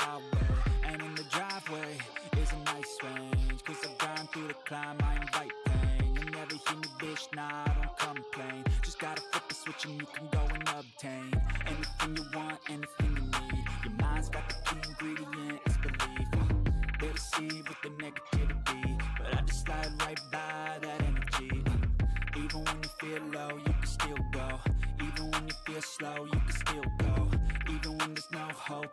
highway And in the driveway is a nice range. Cause I've gone through the climb, I invite pain. You'll never hear me, bitch, nah, I don't complain. Just gotta flip the switch and you can go and obtain Anything you want, anything you need. Your mind's got the key ingredient, it's belief. They deceive with the negativity But I just slide right by that energy. Even when you feel low, you can still go. Even when you feel slow, you can still go. Even when there's no hope,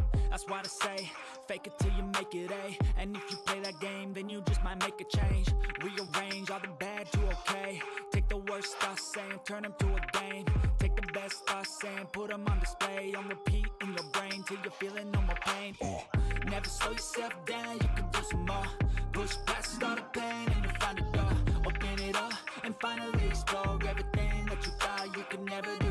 That's why I say, fake it till you make it A. And if you play that game, then you just might make a change. Rearrange all the bad to okay. Take the worst thoughts saying, turn them to a game. Take the best thoughts saying, put them on display. On repeat in your brain till you're feeling no more pain. Never slow yourself down, you can do some more. Push past all the pain and you'll find a door. Open it up and finally explore everything that you thought you could never do